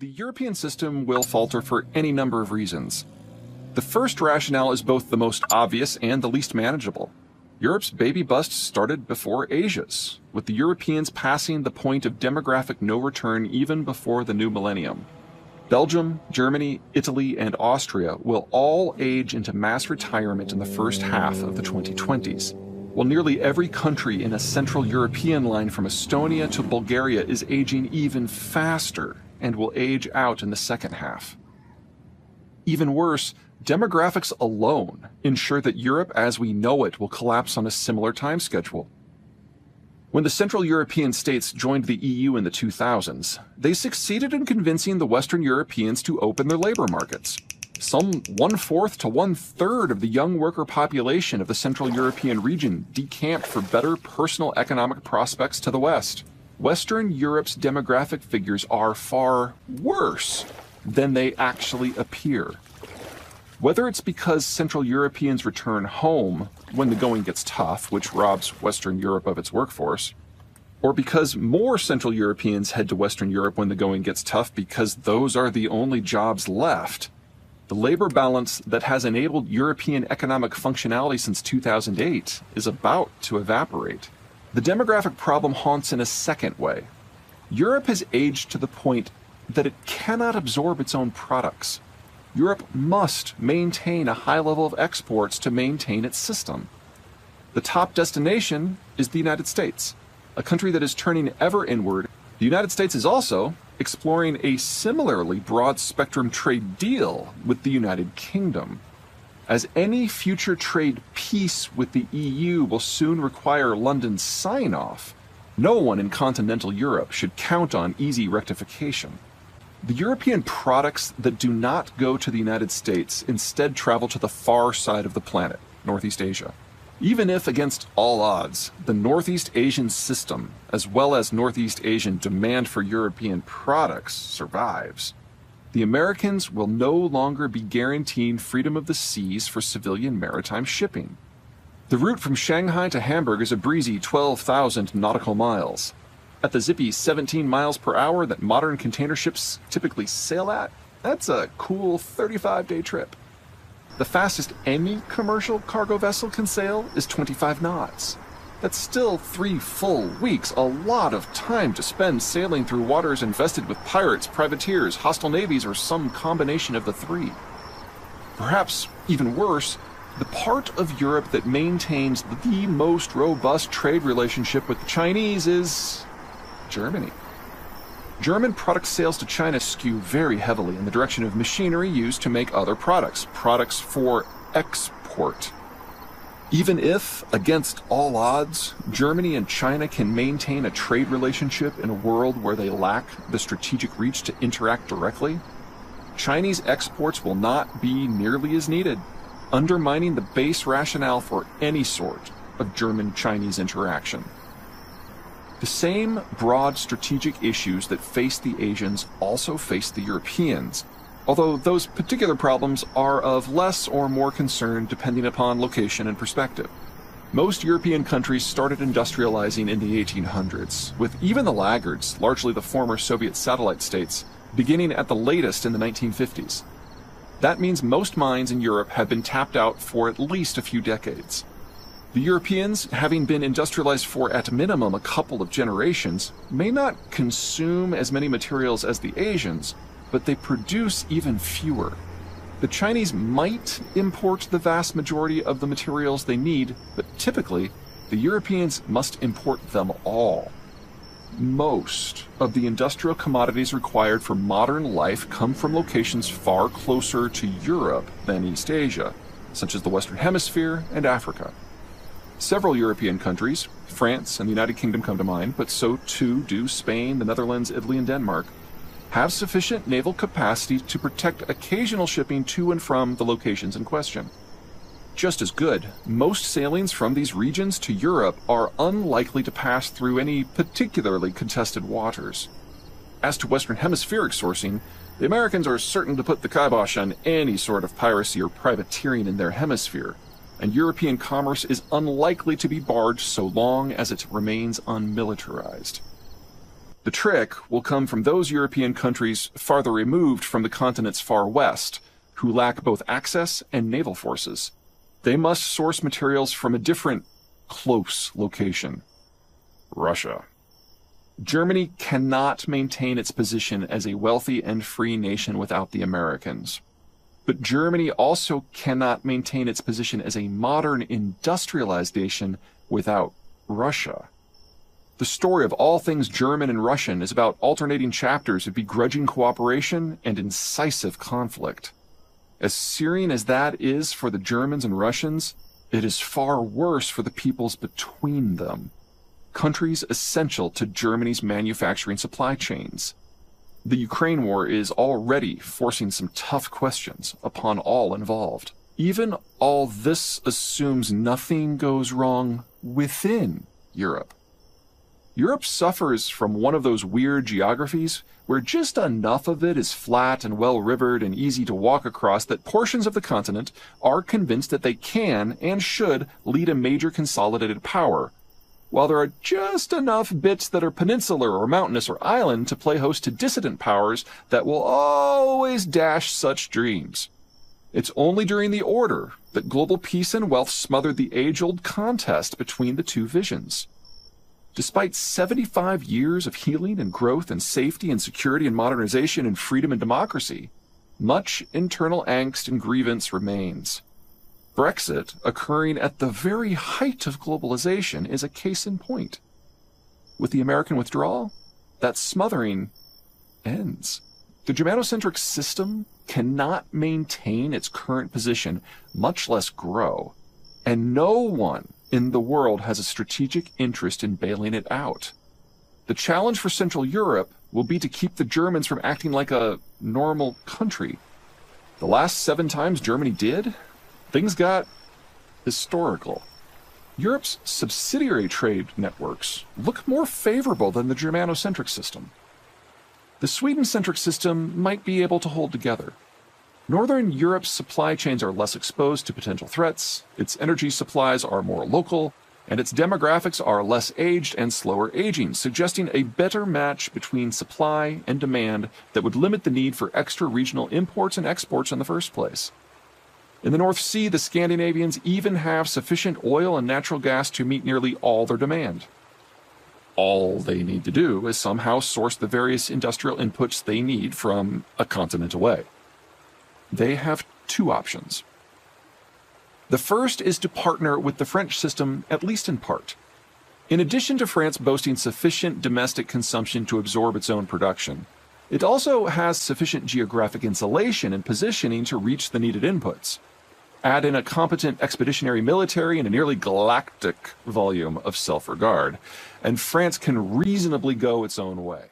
The European system will falter for any number of reasons. The first rationale is both the most obvious and the least manageable. Europe's baby bust started before Asia's, with the Europeans passing the point of demographic no return even before the new millennium. Belgium, Germany, Italy, and Austria will all age into mass retirement in the first half of the 2020s, while nearly every country in a Central European line from Estonia to Bulgaria is aging even faster and will age out in the second half. Even worse, demographics alone ensure that Europe as we know it will collapse on a similar time schedule. When the Central European states joined the EU in the 2000s, they succeeded in convincing the Western Europeans to open their labor markets. Some one fourth to one third of the young worker population of the Central European region decamped for better personal economic prospects to the West. Western Europe's demographic figures are far worse than they actually appear. Whether it's because Central Europeans return home when the going gets tough, which robs Western Europe of its workforce, or because more Central Europeans head to Western Europe when the going gets tough because those are the only jobs left, the labor balance that has enabled European economic functionality since 2008 is about to evaporate. The demographic problem haunts in a second way. Europe has aged to the point that it cannot absorb its own products. Europe must maintain a high level of exports to maintain its system. The top destination is the United States, a country that is turning ever inward. The United States is also exploring a similarly broad spectrum trade deal with the United Kingdom as any future trade peace with the EU will soon require London's sign off, no one in continental Europe should count on easy rectification. The European products that do not go to the United States instead travel to the far side of the planet, Northeast Asia. Even if, against all odds, the Northeast Asian system, as well as Northeast Asian demand for European products, survives, the Americans will no longer be guaranteeing freedom of the seas for civilian maritime shipping. The route from Shanghai to Hamburg is a breezy 12,000 nautical miles. At the zippy 17 miles per hour that modern container ships typically sail at, that's a cool 35 day trip. The fastest any commercial cargo vessel can sail is 25 knots. That's still three full weeks, a lot of time to spend sailing through waters infested with pirates, privateers, hostile navies, or some combination of the three. Perhaps even worse, the part of Europe that maintains the most robust trade relationship with the Chinese is Germany. German product sales to China skew very heavily in the direction of machinery used to make other products, products for export. Even if, against all odds, Germany and China can maintain a trade relationship in a world where they lack the strategic reach to interact directly, Chinese exports will not be nearly as needed, undermining the base rationale for any sort of German Chinese interaction. The same broad strategic issues that face the Asians also face the Europeans, although those particular problems are of less or more concern depending upon location and perspective. Most European countries started industrializing in the 1800s, with even the laggards, largely the former Soviet satellite states, beginning at the latest in the 1950s. That means most mines in Europe have been tapped out for at least a few decades. The Europeans, having been industrialized for at minimum a couple of generations, may not consume as many materials as the Asians, but they produce even fewer. The Chinese might import the vast majority of the materials they need, but typically, the Europeans must import them all. Most of the industrial commodities required for modern life come from locations far closer to Europe than East Asia, such as the Western Hemisphere and Africa. Several European countries, France and the United Kingdom come to mind, but so too do Spain, the Netherlands, Italy, and Denmark, have sufficient naval capacity to protect occasional shipping to and from the locations in question. Just as good, most sailings from these regions to Europe are unlikely to pass through any particularly contested waters. As to Western Hemispheric sourcing, the Americans are certain to put the kibosh on any sort of piracy or privateering in their hemisphere, and European commerce is unlikely to be barred so long as it remains unmilitarized. The trick will come from those European countries farther removed from the continent's far west, who lack both access and naval forces. They must source materials from a different, close location Russia. Germany cannot maintain its position as a wealthy and free nation without the Americans. But Germany also cannot maintain its position as a modern industrialized nation without Russia. The story of all things German and Russian is about alternating chapters of begrudging cooperation and incisive conflict. As searing as that is for the Germans and Russians, it is far worse for the peoples between them, countries essential to Germany's manufacturing supply chains. The Ukraine war is already forcing some tough questions upon all involved. Even all this assumes nothing goes wrong within Europe. Europe suffers from one of those weird geographies where just enough of it is flat and well rivered and easy to walk across that portions of the continent are convinced that they can and should lead a major consolidated power, while there are just enough bits that are peninsular or mountainous or island to play host to dissident powers that will always dash such dreams. It's only during the order that global peace and wealth smothered the age old contest between the two visions. Despite 75 years of healing and growth and safety and security and modernization and freedom and democracy, much internal angst and grievance remains. Brexit, occurring at the very height of globalization, is a case in point. With the American withdrawal, that smothering ends. The Germanocentric system cannot maintain its current position, much less grow. And no one in the world has a strategic interest in bailing it out. The challenge for Central Europe will be to keep the Germans from acting like a normal country. The last seven times Germany did, things got historical. Europe's subsidiary trade networks look more favorable than the Germanocentric system. The Sweden centric system might be able to hold together. Northern Europe's supply chains are less exposed to potential threats, its energy supplies are more local, and its demographics are less aged and slower aging, suggesting a better match between supply and demand that would limit the need for extra regional imports and exports in the first place. In the North Sea, the Scandinavians even have sufficient oil and natural gas to meet nearly all their demand. All they need to do is somehow source the various industrial inputs they need from a continent away they have two options. The first is to partner with the French system, at least in part. In addition to France boasting sufficient domestic consumption to absorb its own production, it also has sufficient geographic insulation and positioning to reach the needed inputs. Add in a competent expeditionary military and a nearly galactic volume of self regard, and France can reasonably go its own way.